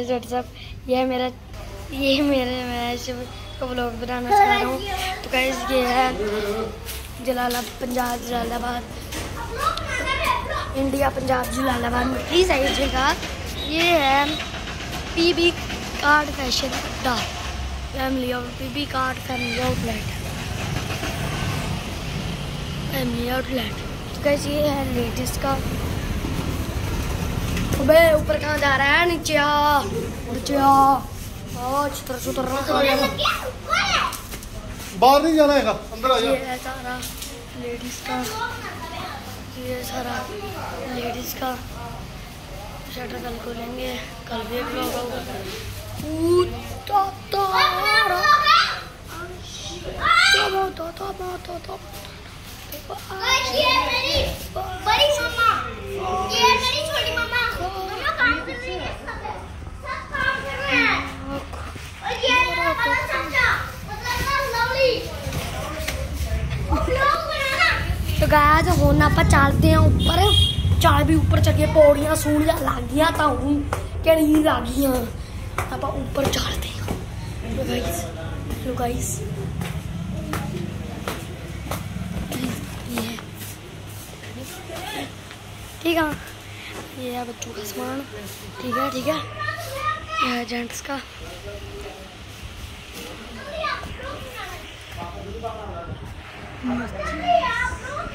WhatsApp ये मेरा, ये मेरे, मैं का ब्लॉग बनाना चाह रहा हूँ। तो गाइस ये है जलाला पंजाब जलालाबाद। इंडिया, पंजाब जलालाबाद में। प्लीज़ आइएगा ये है पी बी कार्ड फ़ैशन अड्डा फैमिली और P B card family outlet family outlet तो गाइस ये है लेडीज़ का अबे ऊपर कहाँ जा रहा है? नीचे आ नीचे आ। ओ चित्र चित्र बाहर नहीं जाना है अंदर आ जा ये है सारा लेडीज़ का ये सारा लेडीज़ का शटर कल खोलेंगे। कल भी एक ब्लॉग होगा। तो तो तबो गाइस ये मेरी बड़ी मम्मा ये मेरी छोटी मम्मा मम्मा काम कर रही है सब सब काम कर रहे हैं और ये मेरा बड़ा चाचा मतलब ना लवली ब्लॉग बनाना तो लगाया जो हूँ आप चलते हैं उपर चल भी उपर चलिए पौड़िया सूढ़िया सूढ़ियाँ लाग तो हूँ कड़ी लाग गया आप उपर चलते हैं ठीक है ये है बच्चों का समान ठीक है ठीक है ये जेंट्स का मस्त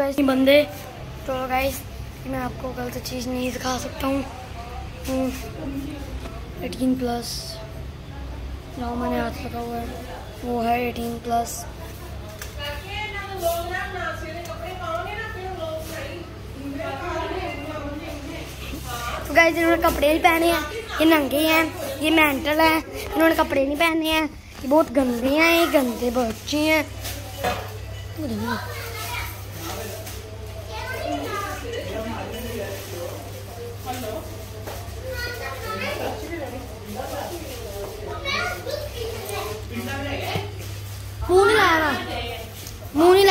गाइस बंदे। तो गाइस मैं आपको गलत चीज़ नहीं दिखा सकता हूँ। Eighteen plus. जो मैंने हाथ लगा हुआ है। वो है एटीन प्लस। तो गाइस इन्होंने कपड़े नहीं पहने हैं। ये नंगे हैं ये मेंटल है। इन्होंने कपड़े नहीं पहने हैं। ये बहुत गंदे हैं ये गंदे बच्चे हैं।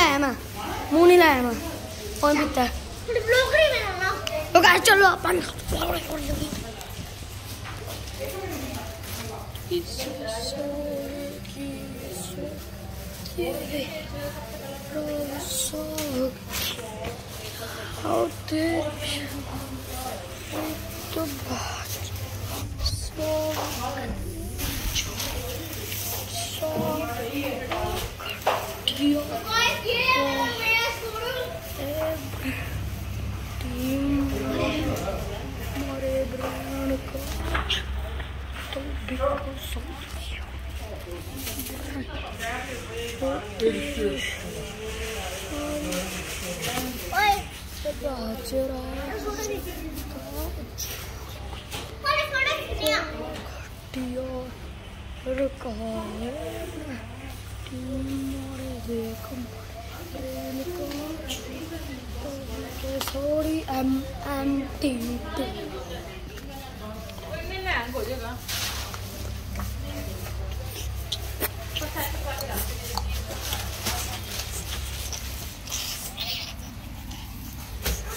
मुँह नहीं लाया मैं मुँह नहीं लाया मैं कौन पीता है ब्लॉग नहीं बनाना तो गाइस चलो अपन How did the रखा है तुम्हारे सॉरी एम एम टी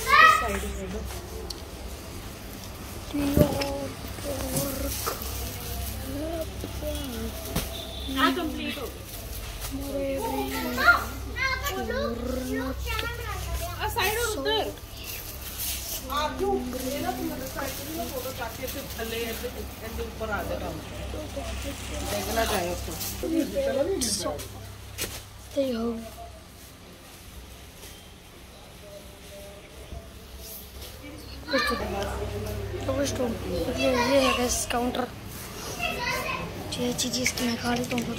हाँ कंप्लीट हो साइड और उधर आप जो लेना तो मतलब साइड से ना फ़ोटो ताकि ऐसे थले ऐसे ऐसे ऊपर आ जाएगा देखना चाहिए उसको चलो नहीं तो यो कुछ तो तो कुछ तो ये ये है गैस काउंटर ये चीज़ इसकी मैं खा लेता हूँ कुछ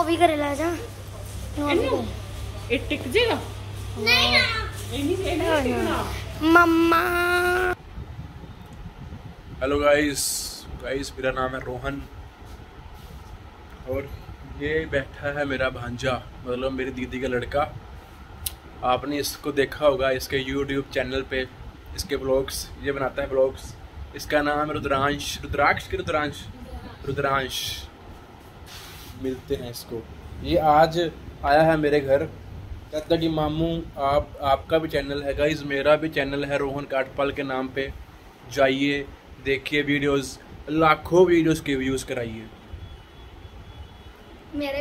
अभी कर लाजा इट टिक जाएगा नहीं ना। मम्मा। हेलो गाइस गाइस मेरा नाम है रोहन। और ये बैठा है मेरा भांजा मतलब मेरी दीदी का लड़का। आपने इसको देखा होगा, इसके यूट्यूब चैनल पे, इसके ब्लॉग्स ये बनाता है ब्लॉग्स इसका नाम रुद्रांश। रुद्राक्ष की रुद्रांश? रुद्रांश। मिलते हैं इसको। ये आज आया है मेरे घर। कहता कि मामू, आप, आपका भी चैनल है गाइज़ मेरा भी चैनल है रोहन काटपाल के नाम पे। जाइए, देखिए वीडियोस लाखों वीडियोस के व्यूज़ कराइए। मेरे